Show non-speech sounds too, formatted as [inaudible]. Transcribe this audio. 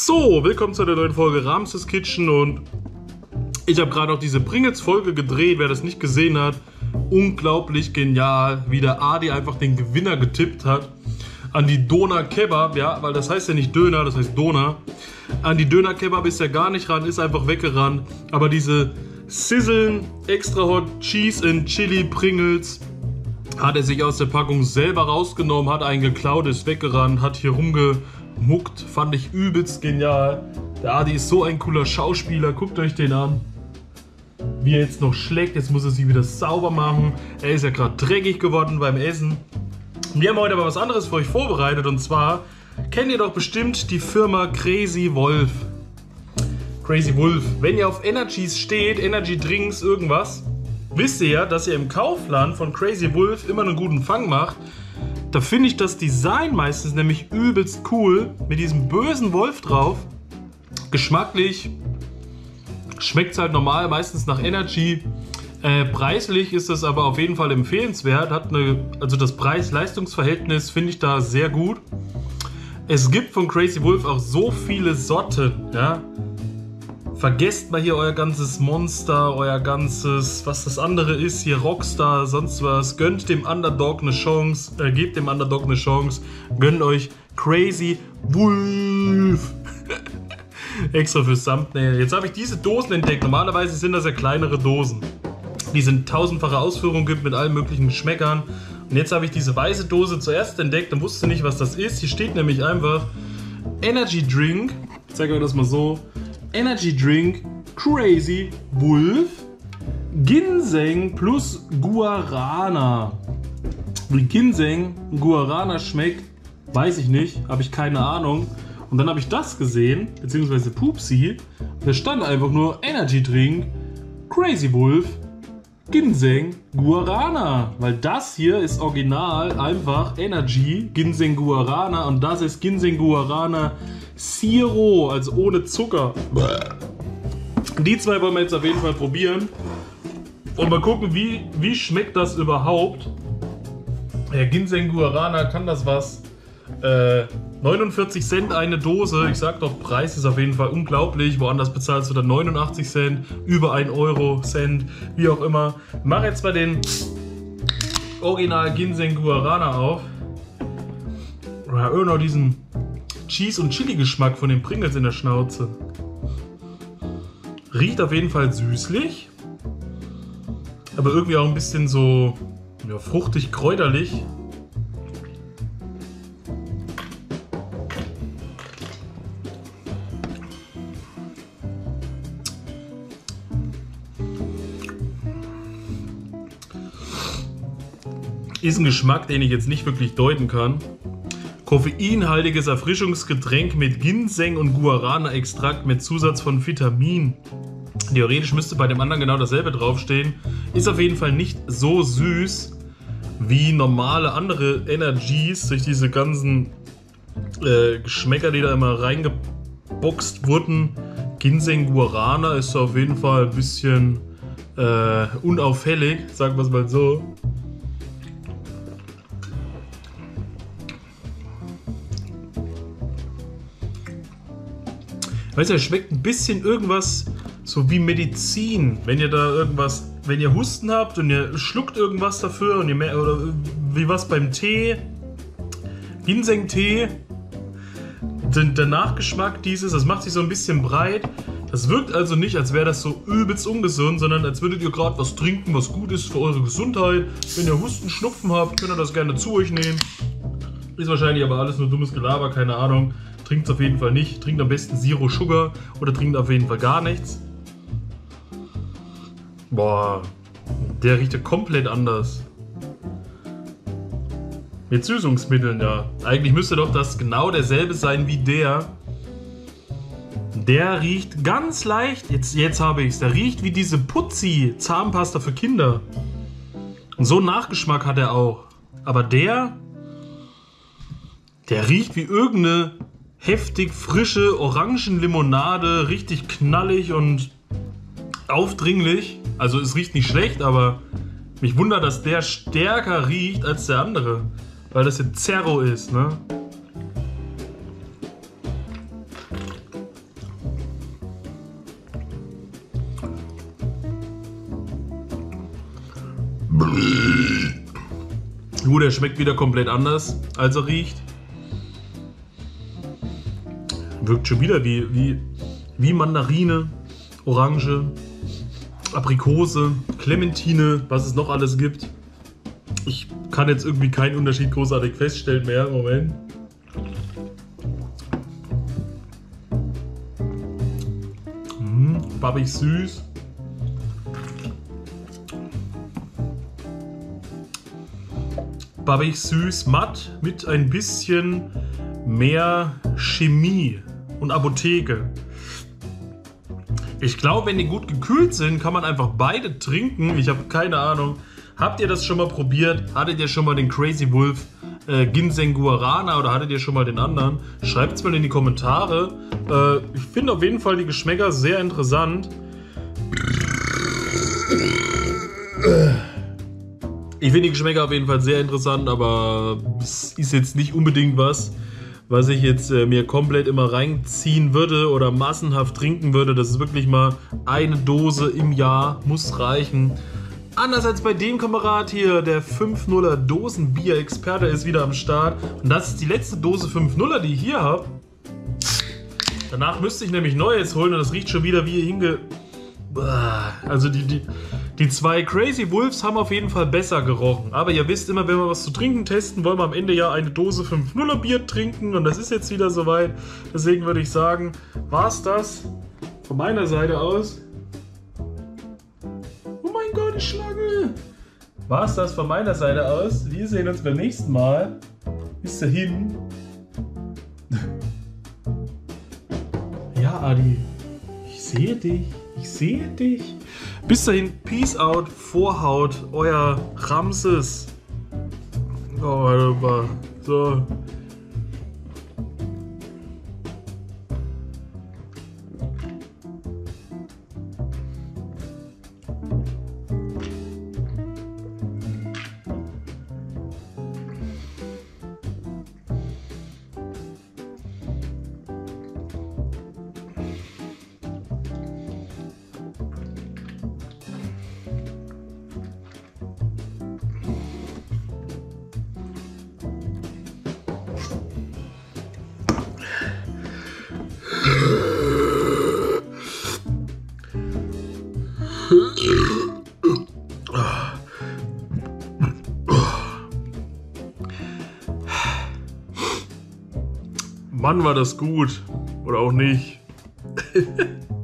So, willkommen zu der neuen Folge Ramses Kitchen und ich habe gerade noch diese Pringles-Folge gedreht, wer das nicht gesehen hat. Unglaublich genial, wie der Adi einfach den Gewinner getippt hat. An die Dona Kebab, ja, weil das heißt ja nicht Döner, das heißt Dona. An die Döner Kebab ist er gar nicht ran, ist einfach weggerannt. Aber diese Sizzlen, Extra Hot Cheese and Chili Pringles hat er sich aus der Packung selber rausgenommen, hat einen geklaut, ist weggerannt, hat hier rumgemuckt. Fand ich übelst genial. Der Adi ist so ein cooler Schauspieler, guckt euch den an. Wie er jetzt noch schlägt, jetzt muss er sich wieder sauber machen. Er ist ja gerade dreckig geworden beim Essen. Wir haben heute aber was anderes für euch vorbereitet und zwar kennt ihr doch bestimmt die Firma Crazy Wolf. Crazy Wolf. Wenn ihr auf Energies steht, Energy Drinks, irgendwas, wisst ihr ja, dass ihr im Kaufland von Crazy Wolf immer einen guten Fang macht. Da finde ich das Design meistens nämlich übelst cool mit diesem bösen Wolf drauf. Geschmacklich schmeckt es halt normal, meistens nach Energy. Äh, preislich ist es aber auf jeden Fall empfehlenswert. Hat eine, also das Preis-Leistungs-Verhältnis finde ich da sehr gut. Es gibt von Crazy Wolf auch so viele Sorten, ja. Vergesst mal hier euer ganzes Monster, euer ganzes, was das andere ist, hier Rockstar, sonst was. Gönnt dem Underdog eine Chance, äh, gebt dem Underdog eine Chance. Gönnt euch Crazy Wolf. [laughs] Extra fürs Thumbnail. Jetzt habe ich diese Dosen entdeckt. Normalerweise sind das ja kleinere Dosen. Die sind tausendfache Ausführung gibt mit allen möglichen Geschmäckern. Und jetzt habe ich diese weiße Dose zuerst entdeckt und wusste nicht, was das ist. Hier steht nämlich einfach Energy Drink. Ich zeige euch das mal so. Energy Drink Crazy Wolf Ginseng plus Guarana. Wie Ginseng Guarana schmeckt, weiß ich nicht, habe ich keine Ahnung. Und dann habe ich das gesehen, beziehungsweise Pupsi. Da stand einfach nur Energy Drink Crazy Wolf Ginseng Guarana. Weil das hier ist original einfach Energy Ginseng Guarana und das ist Ginseng Guarana Zero, also ohne Zucker. Die zwei wollen wir jetzt auf jeden Fall probieren. Und mal gucken, wie, wie schmeckt das überhaupt. Ja, Ginseng Guarana, kann das was? Äh, 49 Cent eine Dose. Ich sag doch, Preis ist auf jeden Fall unglaublich. Woanders bezahlst du dann 89 Cent, über 1 Euro Cent, wie auch immer. Mach jetzt mal den Original Ginseng Guarana auf. Oder noch diesen Cheese- und Chili-Geschmack von den Pringles in der Schnauze. Riecht auf jeden Fall süßlich. Aber irgendwie auch ein bisschen so ja, fruchtig, kräuterlich. Ist ein Geschmack, den ich jetzt nicht wirklich deuten kann. Koffeinhaltiges Erfrischungsgetränk mit Ginseng und Guarana-Extrakt mit Zusatz von Vitamin. Theoretisch müsste bei dem anderen genau dasselbe draufstehen. Ist auf jeden Fall nicht so süß wie normale andere Energies durch diese ganzen äh, Geschmäcker, die da immer reingeboxt wurden. Ginseng Guarana ist auf jeden Fall ein bisschen äh, unauffällig, sagen wir es mal so. Weißt du, schmeckt ein bisschen irgendwas so wie Medizin. Wenn ihr da irgendwas, wenn ihr Husten habt und ihr schluckt irgendwas dafür und ihr mehr, oder wie was beim Tee, Ginseng-Tee, der Nachgeschmack dieses, das macht sich so ein bisschen breit. Das wirkt also nicht, als wäre das so übelst ungesund, sondern als würdet ihr gerade was trinken, was gut ist für eure Gesundheit. Wenn ihr Husten, Schnupfen habt, könnt ihr das gerne zu euch nehmen. Ist wahrscheinlich aber alles nur dummes Gelaber, keine Ahnung. Trinkt es auf jeden Fall nicht. Trinkt am besten Zero Sugar oder trinkt auf jeden Fall gar nichts. Boah, der riecht ja komplett anders. Mit Süßungsmitteln, ja. Eigentlich müsste doch das genau derselbe sein wie der. Der riecht ganz leicht, jetzt, jetzt habe ich es, der riecht wie diese Putzi Zahnpasta für Kinder. Und so einen Nachgeschmack hat er auch. Aber der, der riecht wie irgendeine heftig frische Orangenlimonade, richtig knallig und aufdringlich. Also es riecht nicht schlecht, aber mich wundert, dass der stärker riecht als der andere, weil das jetzt Zerro ist, ne? Gut, er schmeckt wieder komplett anders, als er riecht. Wirkt schon wieder wie, wie, wie Mandarine, Orange, Aprikose, Clementine, was es noch alles gibt. Ich kann jetzt irgendwie keinen Unterschied großartig feststellen mehr. Moment. Mmh, babbig süß. Babbig süß, matt mit ein bisschen mehr Chemie und Apotheke. Ich glaube, wenn die gut gekühlt sind, kann man einfach beide trinken. Ich habe keine Ahnung. Habt ihr das schon mal probiert? Hattet ihr schon mal den Crazy Wolf äh, Ginseng Guarana oder hattet ihr schon mal den anderen? Schreibt es mal in die Kommentare. Äh, ich finde auf jeden Fall die Geschmäcker sehr interessant. Ich finde die Geschmäcker auf jeden Fall sehr interessant, aber es ist jetzt nicht unbedingt was, was ich jetzt äh, mir komplett immer reinziehen würde oder massenhaft trinken würde. Das ist wirklich mal eine Dose im Jahr, muss reichen. Anders als bei dem Kamerad hier, der 5-0er Dosenbier-Experte ist wieder am Start. Und das ist die letzte Dose 5-0er, die ich hier habe. Danach müsste ich nämlich Neues holen und das riecht schon wieder wie hinge... Also die, die, die zwei Crazy Wolves haben auf jeden Fall besser gerochen. Aber ihr wisst immer, wenn wir was zu trinken testen, wollen wir am Ende ja eine Dose 5-0er Bier trinken. Und das ist jetzt wieder soweit. Deswegen würde ich sagen, war es das von meiner Seite aus. Oh mein Gott, die Schlange! War es das von meiner Seite aus. Wir sehen uns beim nächsten Mal. Bis dahin. [laughs] ja, Adi. Ich sehe dich. Ich sehe dich. Bis dahin, Peace out, Vorhaut, euer Ramses. Oh, warte mal. So. Mann, war das gut. Oder auch nicht. [laughs]